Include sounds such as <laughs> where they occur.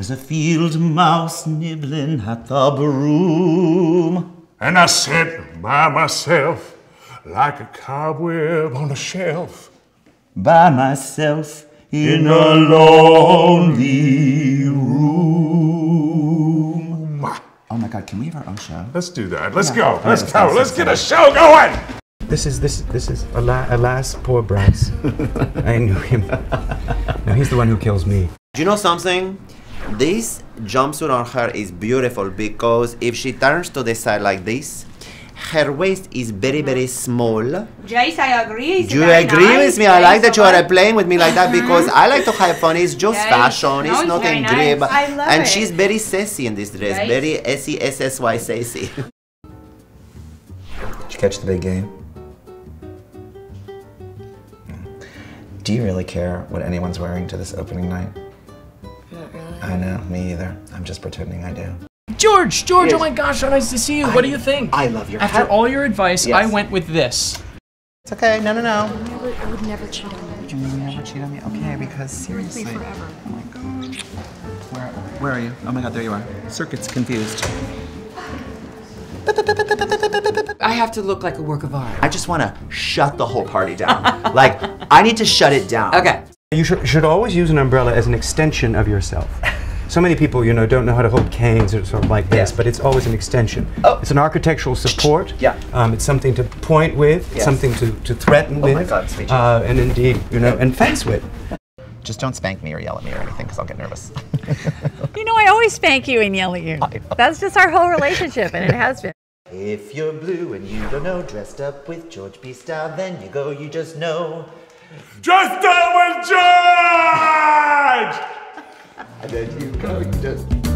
was a field mouse nibbling at the broom. And I sat by myself like a cobweb on a shelf. By myself in a lonely room. Oh my god, can we have our own show? Let's do that. Let's go. All Let's go. let's Let's get a show going. This is this this is alas, alas poor Bryce. <laughs> I knew him. No, he's the one who kills me. Do you know something? This jumpsuit on her is beautiful because if she turns to the side like this, her waist is very, very small. Jace, I agree. Do you agree with me? I like that you are playing with me like that because uh-huh. I like to have fun. It's just Yes. fashion. No, It's it's not very in nice. grip. I love and it. she's very sassy in this dress. Right? Very S E S S Y sassy. Did you catch the big game? Do you really care what anyone's wearing to this opening night? Not really. I know, me either. I'm just pretending I do. George, George, oh Yes. oh my gosh, so nice to see you. what do you think? I love your After hat. all your advice, I went with this. It's okay. No, no, no. Never, I would never cheat on you. You never cheat on me? Okay, because seriously. Free forever. Oh my god. Where, where are you? Oh my god, there you are. Circuit's confused. I have to look like a work of art. I just want to shut the whole party down. <laughs> like, I need to shut it down. Okay. You should, should always use an umbrella as an extension of yourself. So many people, you know, don't know how to hold canes or sort of like this, but it's always an extension. Oh. It's an architectural support. Yeah. Um, it's something to point with, Yes. something to, to threaten Oh with. my God, sweet uh, and indeed, you know, and fence with. Just don't spank me or yell at me or anything, because I'll get nervous. <laughs> You know, I always spank you and yell at you. <laughs> That's just our whole relationship, and it has been. If you're blue and you don't know, dressed up with George B. Style, then you go, you just know. Just done with John! and then you go of just.